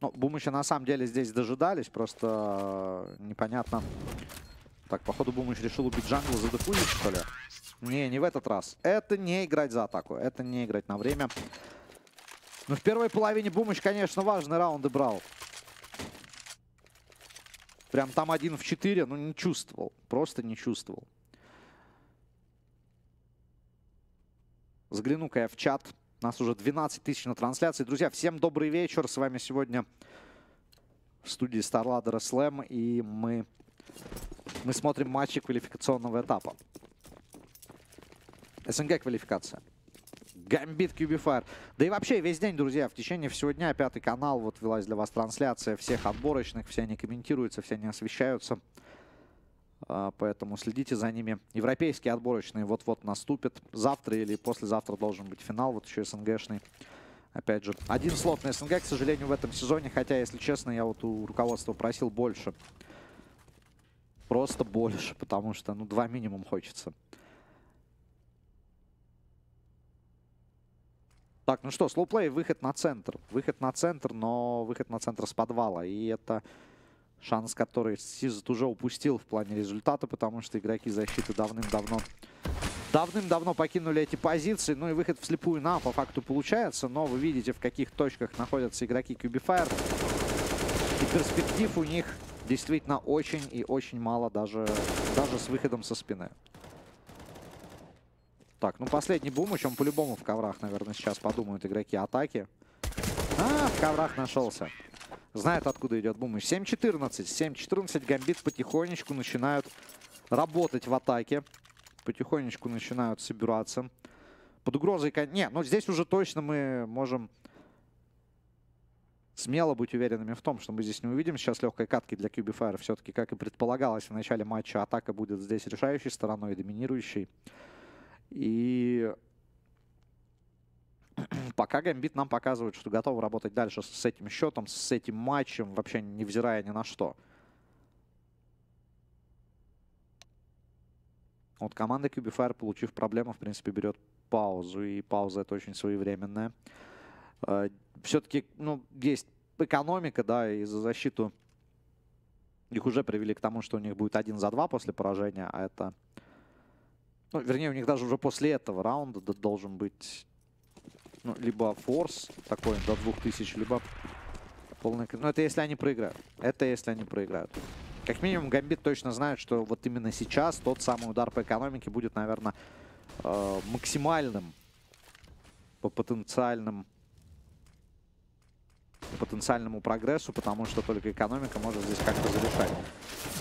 Ну, Бумыча на самом деле здесь дожидались, просто э, непонятно. Так, походу Бумыч решил убить джангл, задефузить, что ли? Не, не в этот раз. Это не играть за атаку, это не играть на время. Но в первой половине Бумыч, конечно, важные раунды брал. Прям там один в четыре, ну не чувствовал, просто не чувствовал. Загляну-ка я в чат. Нас уже 12 тысяч на трансляции. Друзья, всем добрый вечер. С вами сегодня в студии StarLadder Slam. И мы, мы смотрим матчи квалификационного этапа. СНГ квалификация. Гамбит Кьюбифайр. Да и вообще весь день, друзья, в течение всего дня пятый канал, вот велась для вас трансляция всех отборочных, все они комментируются, все они освещаются. А, поэтому следите за ними. Европейские отборочные вот-вот наступят. Завтра или послезавтра должен быть финал, вот еще СНГшный. Опять же, один слот на СНГ, к сожалению, в этом сезоне. Хотя, если честно, я вот у руководства просил больше. Просто больше, потому что, ну, два минимум хочется. Так, ну что, слоуплей, выход на центр. Выход на центр, но выход на центр с подвала. И это шанс, который Сизет уже упустил в плане результата, потому что игроки защиты давным-давно давным-давно покинули эти позиции. Ну и выход вслепую на по факту получается. Но вы видите, в каких точках находятся игроки Cubifire. И перспектив у них действительно очень и очень мало, даже, даже с выходом со спины. Так, ну последний бум, он по-любому в коврах, наверное, сейчас подумают игроки атаки. А, в коврах нашелся. Знает, откуда идет бумыч. 7-14. 7-14. Гамбит потихонечку начинают работать в атаке. Потихонечку начинают собираться. Под угрозой... Не, ну здесь уже точно мы можем смело быть уверенными в том, что мы здесь не увидим сейчас легкой катки для Cubifire. Все-таки, как и предполагалось в начале матча, атака будет здесь решающей стороной, доминирующей. И пока Гамбит нам показывает, что готов работать дальше с этим счетом, с этим матчем, вообще невзирая ни на что. Вот команда Cubifire, получив проблему, в принципе, берет паузу. И пауза это очень своевременная. Э, Все-таки, ну, есть экономика, да, и за защиту их уже привели к тому, что у них будет один за два после поражения, а это ну, вернее, у них даже уже после этого раунда должен быть ну, либо форс такой до 2000, либо полный... Ну, это если они проиграют. Это если они проиграют. Как минимум, Гамбит точно знает, что вот именно сейчас тот самый удар по экономике будет, наверное, э, максимальным по потенциальным потенциальному прогрессу, потому что только экономика может здесь как-то зарешать.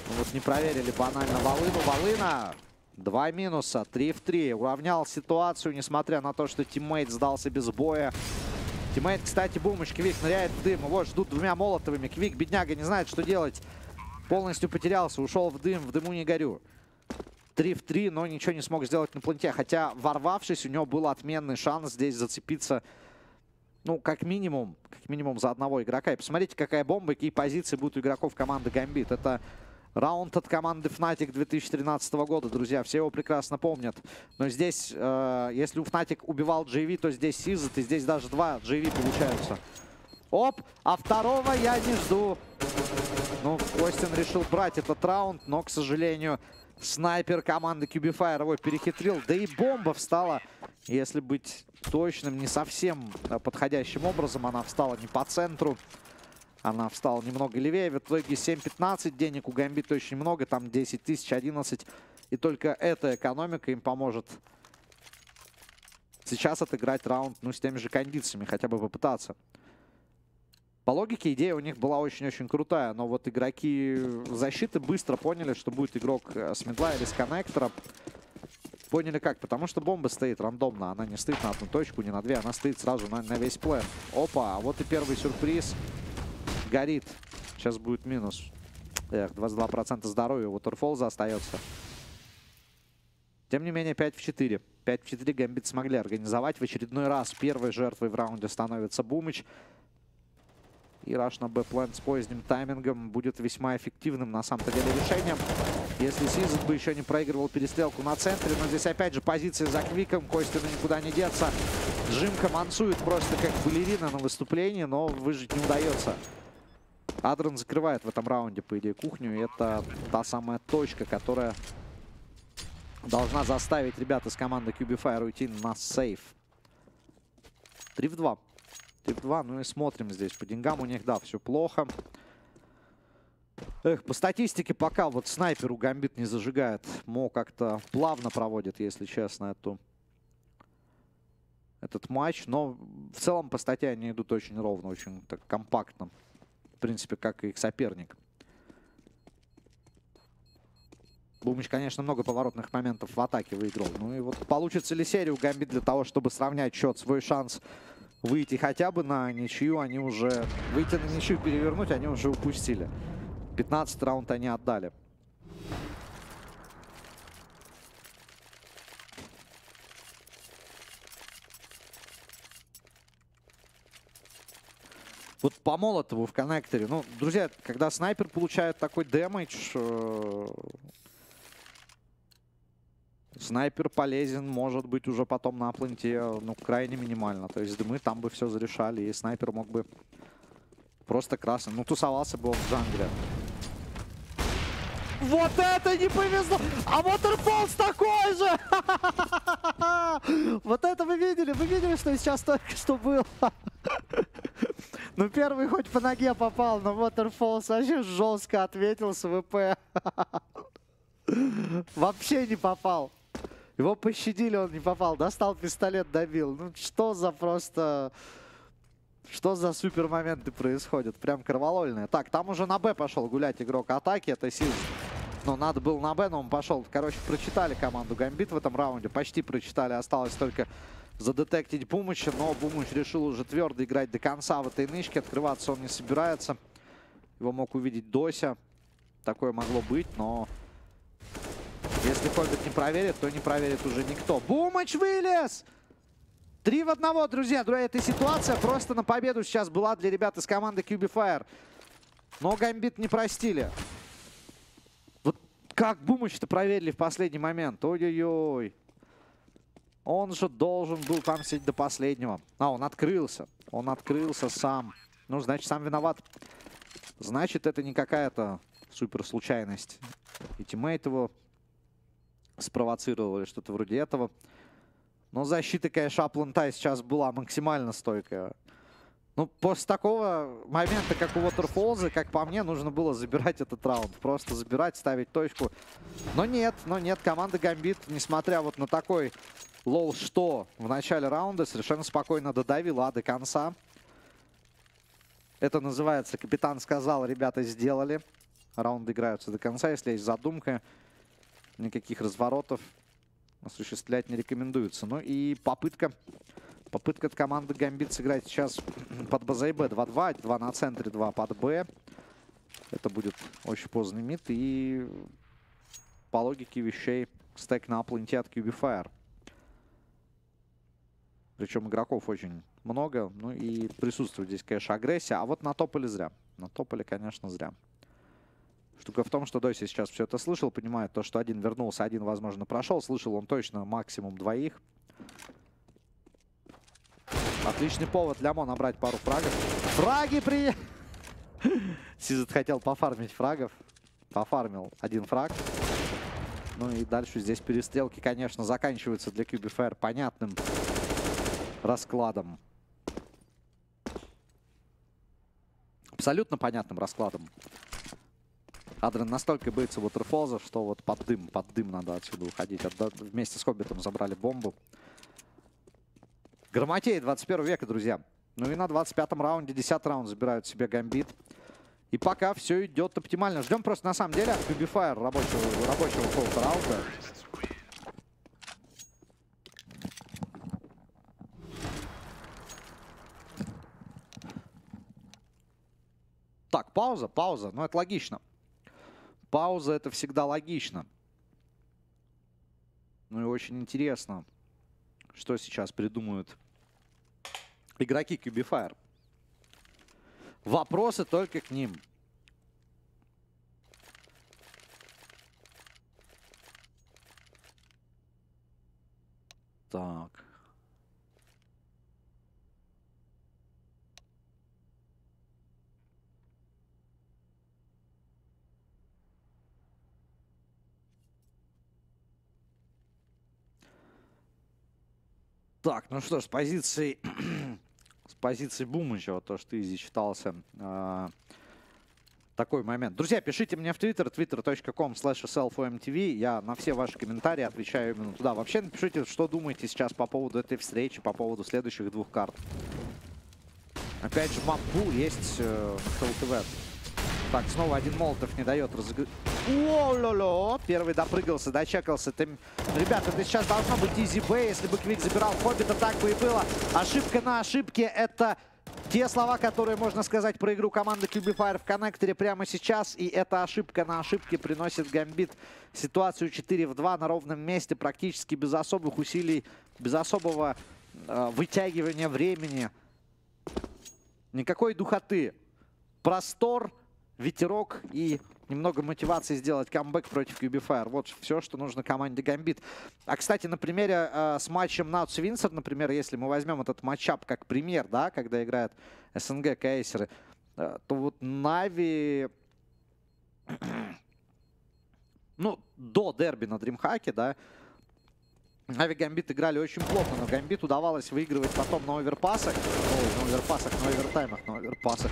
Ну, вот не проверили банально Волыну. Волына Два минуса, три в три. Уравнял ситуацию, несмотря на то, что teammate сдался без боя. Teammate, кстати, бумыч, Квик ныряет в дым. Вот, ждут двумя молотовыми. Квик, бедняга, не знает, что делать. Полностью потерялся, ушел в дым, в дыму не горю. Три в три, но ничего не смог сделать на планете. Хотя, ворвавшись, у него был отменный шанс здесь зацепиться, ну, как минимум, как минимум за одного игрока. И посмотрите, какая бомба, какие позиции будут у игроков команды Гамбит. Это Раунд от команды Fnatic 2013 года, друзья. Все его прекрасно помнят. Но здесь, э, если у Fnatic убивал JV, то здесь Сизет, и здесь даже два JV получаются. Оп, а второго я не жду. Ну, Костин решил брать этот раунд, но, к сожалению, снайпер команды Cubifire его перехитрил. Да и бомба встала, если быть точным, не совсем подходящим образом. Она встала не по центру. Она встала немного левее. В итоге 7-15. Денег у Гамбита очень много. Там 10 тысяч, 11. И только эта экономика им поможет сейчас отыграть раунд ну, с теми же кондициями. Хотя бы попытаться. По логике идея у них была очень-очень крутая. Но вот игроки защиты быстро поняли, что будет игрок э, с медла или с коннектора. Поняли как? Потому что бомба стоит рандомно. Она не стоит на одну точку, не на две. Она стоит сразу на, на весь плей. Опа, а вот и первый сюрприз горит. Сейчас будет минус. Эх, 22% здоровья. Вот Урфолза остается. Тем не менее, 5 в 4. 5 в 4 Гэмбит смогли организовать. В очередной раз первой жертвой в раунде становится Бумыч. И раш на Б-план с поздним таймингом будет весьма эффективным на самом-то деле решением. Если Сизон бы еще не проигрывал перестрелку на центре. Но здесь опять же позиция за Квиком. Костину никуда не деться. Джимка мансует просто как балерина на выступлении, но выжить не удается. Адрон закрывает в этом раунде, по идее, кухню. И это та самая точка, которая должна заставить ребят из команды Cubify уйти на сейф. 3 в 2. 3 в 2. Ну и смотрим здесь. По деньгам у них, да, все плохо. Эх, по статистике пока вот снайперу Гамбит не зажигает. Мо как-то плавно проводит, если честно, эту, этот матч. Но в целом по статье они идут очень ровно, очень так компактно принципе, как и их соперник. Бумыч, конечно, много поворотных моментов в атаке выиграл. Ну и вот получится ли серию Гамбит для того, чтобы сравнять счет, свой шанс выйти хотя бы на ничью, они уже... Выйти на ничью перевернуть, они уже упустили. 15 раунд они отдали. Вот по Молотову в коннекторе. Ну, друзья, когда снайпер получает такой дэмэдж, э, снайпер полезен, может быть, уже потом на пленте, ну, крайне минимально. То есть дымы там бы все зарешали, и снайпер мог бы просто красный. Ну, тусовался бы он в джангле. Вот это не повезло! А Waterfalls такой же! Вот это вы видели? Вы видели, что сейчас только что было? Ну, первый хоть по ноге попал, но Waterfalls вообще жестко ответил с ВП. Вообще не попал. Его пощадили, он не попал. Достал пистолет, добил. Ну, что за просто... Что за супер моменты происходят? Прям кроволольные. Так, там уже на Б пошел гулять игрок атаки. Это Силс. Ну, надо было на Б, но он пошел. Короче, прочитали команду Гамбит в этом раунде. Почти прочитали. Осталось только задетектить Бумыча. Но Бумыч решил уже твердо играть до конца в этой нычке. Открываться он не собирается. Его мог увидеть Дося. Такое могло быть, но... Если Хоббит не проверит, то не проверит уже никто. Бумыч вылез! Три в одного, друзья. Друзья, эта ситуация просто на победу сейчас была для ребят из команды QB Но Гамбит не простили. Как Бумыч-то проверили в последний момент? Ой-ой-ой. Он же должен был там сидеть до последнего. А, он открылся. Он открылся сам. Ну, значит, сам виноват. Значит, это не какая-то супер случайность. И teammate его спровоцировал или что-то вроде этого. Но защита, конечно, A plant а сейчас была максимально стойкая. Ну, после такого момента, как у Waterfalls, как по мне, нужно было забирать этот раунд. Просто забирать, ставить точку. Но нет, но нет. Команда Гамбит, несмотря вот на такой лол что в начале раунда, совершенно спокойно додавила до конца. Это называется, капитан сказал, ребята сделали. Раунды играются до конца, если есть задумка. Никаких разворотов осуществлять не рекомендуется. Ну и попытка Попытка от команды Гамбит сыграть сейчас под базой Б 2-2. 2 на центре, 2 под Б. Это будет очень поздний мид. И по логике вещей стек на пленте от QB Причем игроков очень много. Ну и присутствует здесь, конечно, агрессия. А вот на тополе зря. На тополе, конечно, зря. Штука в том, что Доси сейчас все это слышал, понимает то, что один вернулся, один, возможно, прошел. Слышал он точно максимум двоих. Отличный повод для Мо набрать пару фрагов. Фраги при... Сизет хотел пофармить фрагов. Пофармил один фраг. Ну и дальше здесь перестрелки, конечно, заканчиваются для QBFR понятным раскладом. Абсолютно понятным раскладом. Адрен настолько боится Waterfalls, что вот под дым, под дым надо отсюда уходить. Вместе с Хоббитом забрали бомбу. Грамотей 21 века, друзья. Ну и на 25-м раунде, 10 раунд забирают себе гамбит. И пока все идет оптимально. Ждем просто на самом деле от Кубифайр рабочего, рабочего фолта раунда. Так, пауза, пауза. Ну, это логично. Пауза это всегда логично. Ну и очень интересно что сейчас придумают игроки Cubifier. Вопросы только к ним. Так. Так, ну что ж, с позиции, с позиции Бумычева, то, что ты здесь читался, э, такой момент. Друзья, пишите мне в Твиттер, twitter.com slash Я на все ваши комментарии отвечаю именно туда. Вообще напишите, что думаете сейчас по поводу этой встречи, по поводу следующих двух карт. Опять же, Мапбул есть э, на ТВ. Так, снова один Молотов не дает разыграть. О-ло-ло! Первый допрыгался, дочекался. Ты... Ребята, это сейчас должно быть изи бэй. Если бы Квик забирал Хоббита, так бы и было. Ошибка на ошибке. Это те слова, которые можно сказать про игру команды Cubifier в коннекторе прямо сейчас. И эта ошибка на ошибке приносит Гамбит ситуацию 4 в 2 на ровном месте. Практически без особых усилий, без особого э, вытягивания времени. Никакой духоты. Простор, ветерок и немного мотивации сделать камбэк против Cubifier. Вот все, что нужно команде Гамбит. А, кстати, на примере э, с матчем Наутс Винсер, например, если мы возьмем этот матчап как пример, да, когда играют СНГ кейсеры, э, то вот Нави... ну, до дерби на Дримхаке, да, Нави Гамбит играли очень плотно, но Гамбит удавалось выигрывать потом на оверпасах. Ой, на оверпасах, на овертаймах, на оверпасах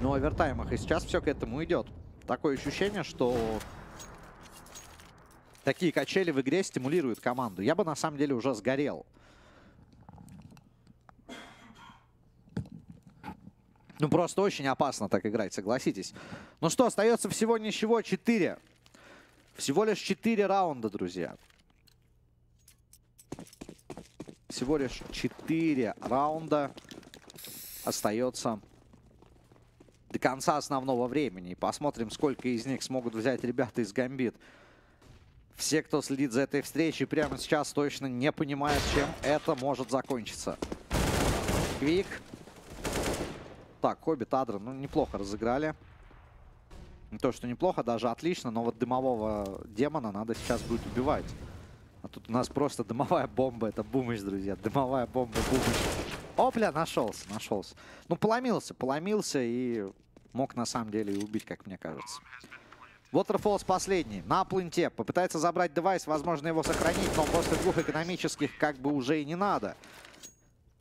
на овертаймах. И сейчас все к этому идет. Такое ощущение, что такие качели в игре стимулируют команду. Я бы на самом деле уже сгорел. Ну, просто очень опасно так играть, согласитесь. Ну что, остается всего ничего, 4. Всего лишь 4 раунда, друзья. Всего лишь 4 раунда остается до конца основного времени. И посмотрим, сколько из них смогут взять ребята из Гамбит. Все, кто следит за этой встречей, прямо сейчас точно не понимают, чем это может закончиться. Квик. Так, Хоббит, Адрен, ну, неплохо разыграли. Не то, что неплохо, даже отлично, но вот дымового демона надо сейчас будет убивать. А тут у нас просто дымовая бомба. Это бумыч, друзья. Дымовая бомба, бумыч. Опля, нашелся, нашелся. Ну, поломился, поломился и мог на самом деле и убить, как мне кажется. Waterfalls последний. На пленте. Попытается забрать девайс. Возможно, его сохранить, но после двух экономических как бы уже и не надо.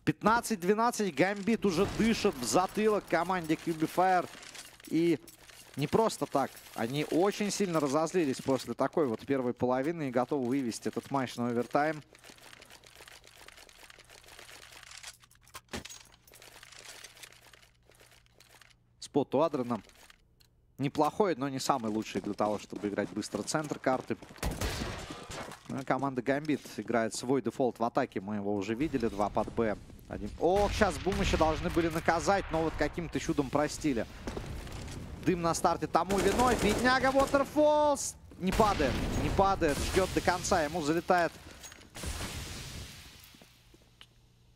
15-12. Гамбит уже дышит в затылок команде Cubifier. И не просто так. Они очень сильно разозлились после такой вот первой половины и готовы вывести этот матч на овертайм. Спот у Адрена неплохой, но не самый лучший для того, чтобы играть быстро центр карты. Ну, команда Гамбит играет свой дефолт в атаке. Мы его уже видели. Два под Б. Один. Ох, сейчас Бумыща должны были наказать, но вот каким-то чудом простили. Дым на старте тому виной. Бедняга Waterfalls не падает. Не падает. Ждет до конца. Ему залетает...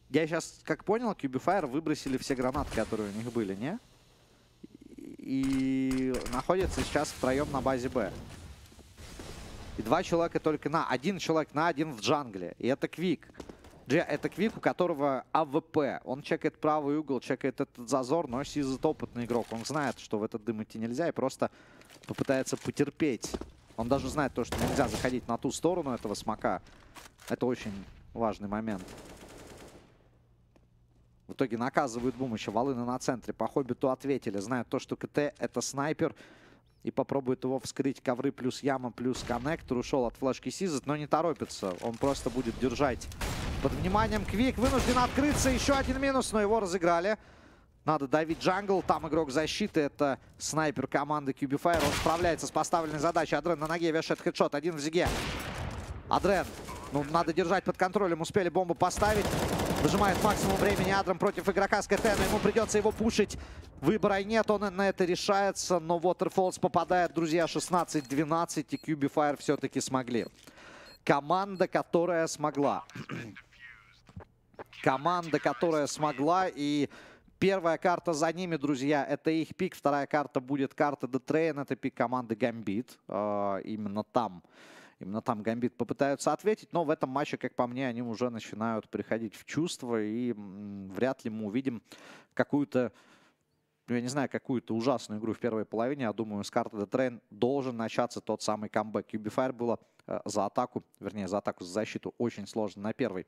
Я сейчас, как понял, QB.Fire выбросили все гранаты, которые у них были, не? И находится сейчас втроем на базе Б. И два человека только на. Один человек на, один в jungle. И это Квик. Это Квик, у которого АВП. Он чекает правый угол, чекает этот зазор, но seized опытный игрок. Он знает, что в этот дым идти нельзя, и просто попытается потерпеть. Он даже знает то, что нельзя заходить на ту сторону этого smoke а. Это очень важный момент. В итоге наказывают Бумыча. Волына на центре. По Хоббиту ответили. Знают то, что КТ это снайпер. И попробует его вскрыть. Ковры плюс яма плюс коннектор. Ушел от флешки Сизет, но не торопится. Он просто будет держать под вниманием. Квик вынужден открыться. Еще один минус, но его разыграли. Надо давить джангл. Там игрок защиты. Это снайпер команды Cubifier. Он справляется с поставленной задачей. Адрен на ноге вешает хедшот. Один в зиге. Адрен. Ну, надо держать под контролем. Успели бомбу поставить. Выжимает максимум времени Адрам против игрока с КТ, но ему придется его пушить. Выбора нет, он на это решается, но Waterfalls попадает, друзья, 16-12, и Cubifier все-таки смогли. Команда, которая смогла. Команда, которая смогла, и первая карта за ними, друзья, это их пик. Вторая карта будет карта Детрейн, это пик команды Гамбит. Именно там Именно там Гамбит попытаются ответить, но в этом матче, как по мне, они уже начинают приходить в чувство, и вряд ли мы увидим какую-то, ну, я не знаю, какую-то ужасную игру в первой половине. Я думаю, с карты Train должен начаться тот самый камбэк. Юбифайр было э, за атаку, вернее, за атаку, за защиту очень сложно на первой.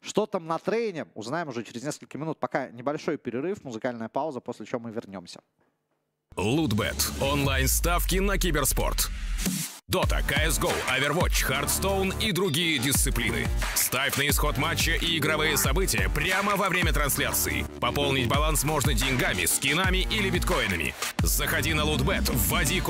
Что там на трейне, узнаем уже через несколько минут. Пока небольшой перерыв, музыкальная пауза, после чего мы вернемся. Лутбет. Онлайн-ставки на киберспорт. Dota, CSGO, Overwatch, Hearthstone и другие дисциплины. Ставь на исход матча и игровые события прямо во время трансляции. Пополнить баланс можно деньгами, скинами или биткоинами. Заходи на Лутбет, вводи код